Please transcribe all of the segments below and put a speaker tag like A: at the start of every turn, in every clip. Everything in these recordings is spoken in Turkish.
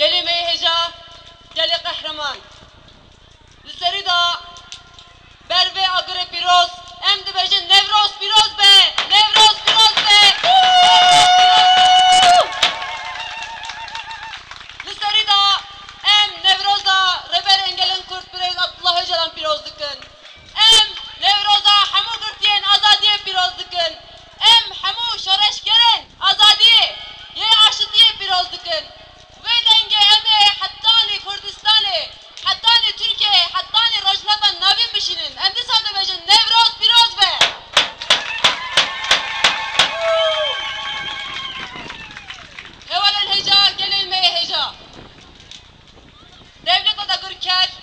A: Geli meyheca, geli kahraman. Li da bervê agirê pîroz em dibêjin Nevroz pîroz be! Nevroz pîroz be! Li da em Nevroza reber engelin Kurd Bireyz Abdullah Öcalan pîroz dikin. Em Nevroza hemû judge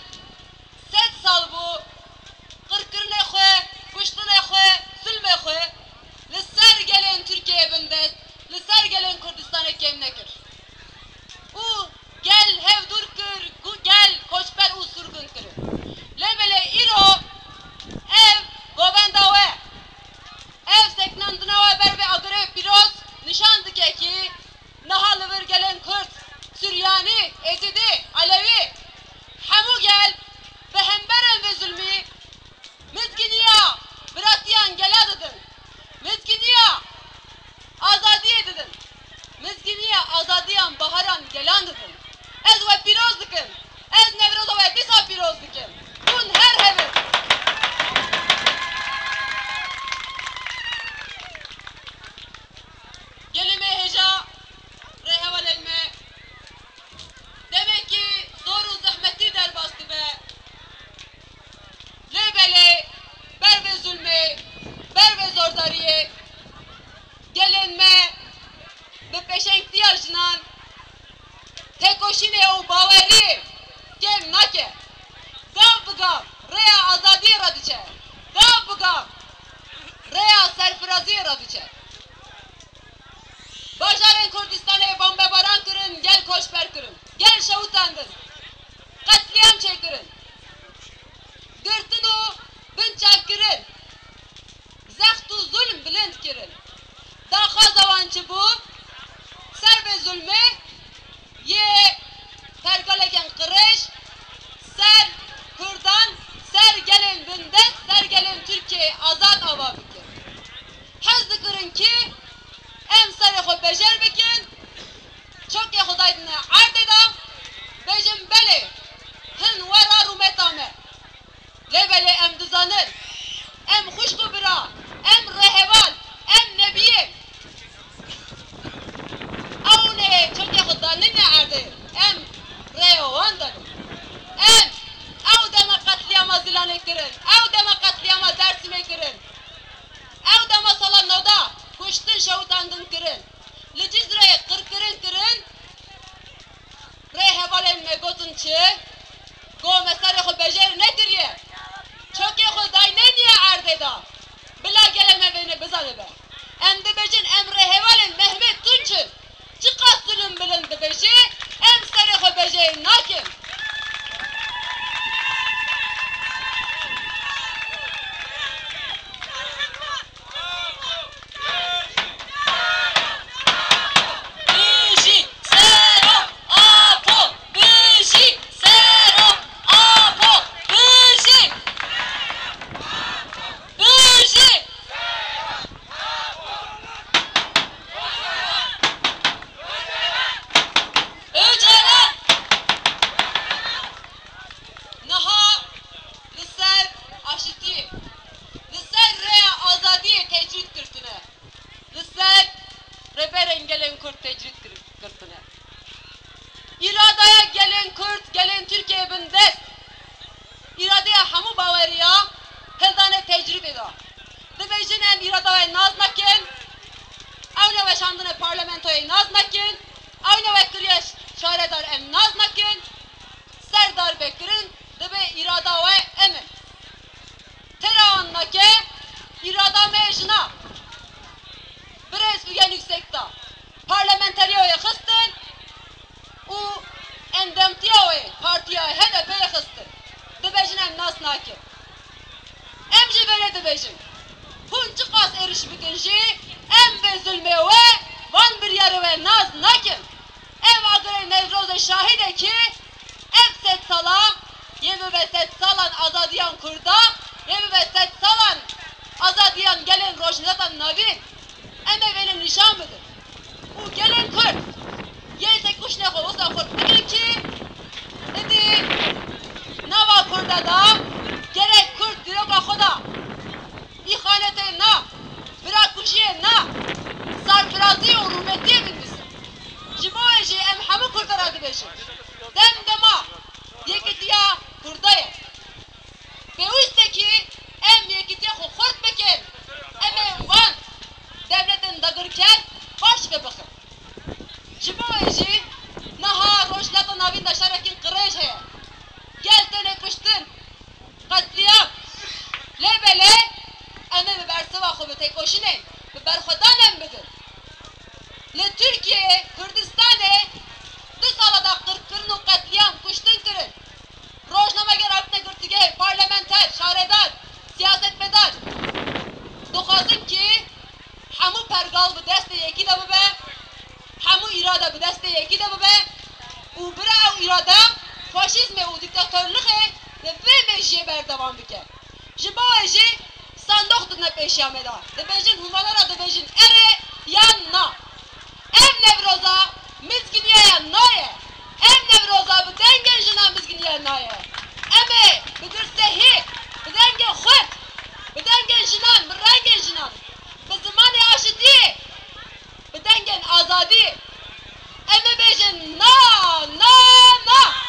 A: Tekoşine u baveri gel nake. Da bıgam reya azadi radice. Da bıgam reya serfirazi radice. Bajarın Kurdistan'a bombe baran kırın gel koşber kırın. Gel şavutandın. Katliam çekirin. Gırtın o bin çakirin. Zahtu zulm bilind kirin. Daha zavançı bu. Serbe zulme ye! Tergaleken kırış, ser Kürdan, ser gelin bindet, ser gelin Türkiye azat ava bikin. Hezdi kırın ki, em seri xo bejer bikin, çok ya xudaydına ard edam, bejim beli, kirin. Li Cizre'ye kır kirin kirin. Re hevalin me gotin çi. Go mesari xo bejeri ne kiriye? Çoki xo day ne niye erde da? Bila geleme beni bizane be. Em de bejin emre hevalin Mehmet Tunç'in. Çıkas zulüm bilin de beji. Em sari xo bejeri nakim. Dibejinem iradaya naz nakin Avne ve şandine parlamentoya naz nakin Avne ve kriye şaredar em naz nakin Serdar bekirin dibe irada ve emin Teravan nake irada mecna. Brez üyen yüksekta. Parlamenteriyoya xıstin U endemtiyoya partiya HDP'ye xıstin Dibejin em naz nakin Em ji vere dibejin Hun çıkas eriş bikin jî em ve zulme van bir yarı ve naz nakin. Ev agre ne Nevroz şahide ki ev set sala yemi ve set salan azadiyan kurda yemi ve set salan azadiyan gelen rojnatan navin eme benim nişan mıdır? Pêwîstekî em yekîtiya xwe xurt bikin. Em van devletin dagirker baş ve bixin. Cimoeci naha rojlata navîn da şerekî qirêj heye. Gel tenê kuştin. Qetliyam. Lêbelê em ê bi bersiva xwe bi têkoşînê bi berxwedan em bidin. Li Türkiye, Kürdistan'e sandoq dine pêşiya me da. Dibêjin humanara dibêjin ere yan na. Ev nevroza mizginiye naye. Ev nevroza bu denge jina mizginiye naye. Eme bidir sehi, bu denge xut, bu denge jinan, bu renge jinan. Bu zamanı aşidi, bu dengen azadi. Eme bejin na, na. Na,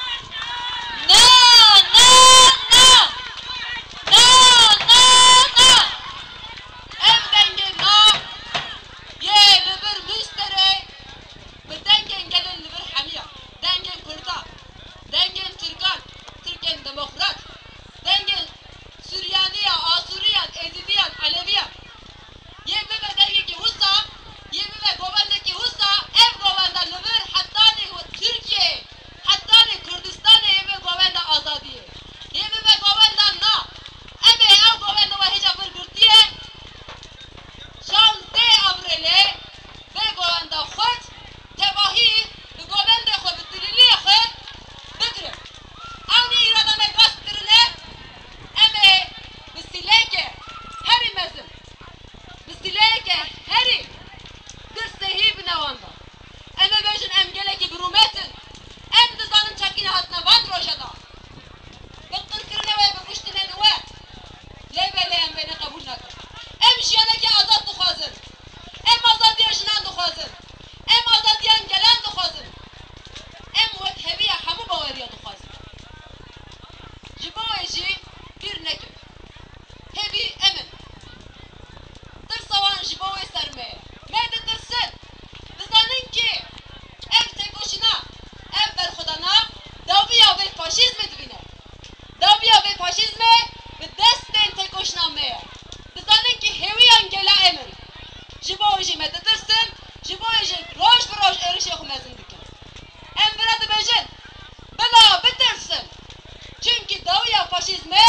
A: جی مت ترسن جبای جی روش بروش ارشی خو مزن دکن ام براد بجن بلا بترسن چونکی داویا فاشیزمه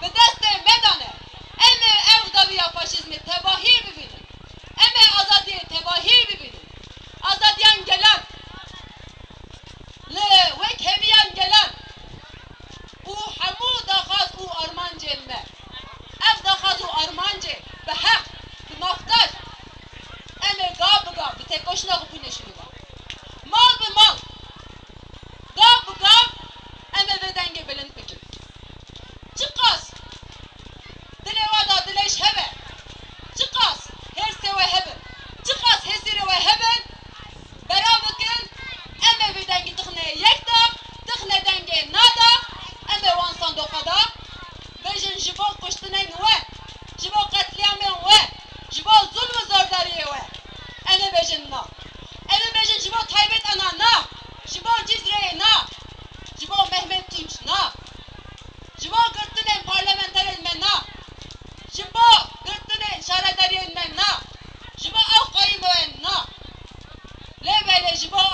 A: به دست مدانه ام او داویا فاشیزمی تباهی ببینن ام آزادی تباهی ببینن آزادیان گلن لی وک همیان گلن او همو دخاز او ارمان جلمه اف دخاز او ارمان جل به حق به مفتش Tek başına kutuleşiyor.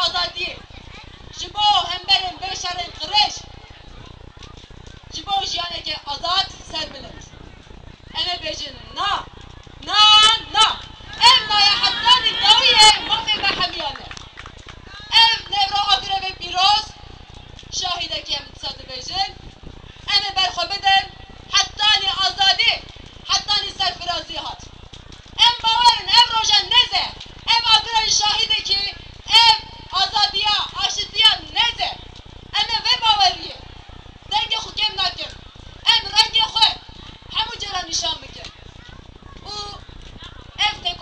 A: آزادی ji bo hemberên beşerên qirêj ji bo jiyanekê azad serbilind em ê na na na. Ev naya hedanê dawiyê mafê behemiyan e ev nevra agirevê pîroz şahîdekê em disa dibêjin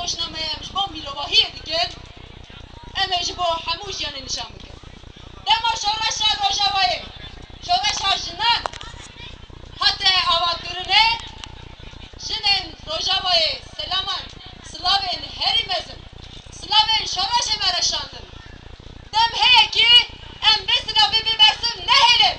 A: خوشنا ما يمش بامي لو هي ديكل اما يجبو حموش يعني نشامك دما شورا شاد وشاباي شورا شاد جنان حتى اواترنه جنن روجاوي سلامان سلافين هري مزن سلافين شورا شمرشاندن دم هيكي ام بسنا ببي برسم نهلم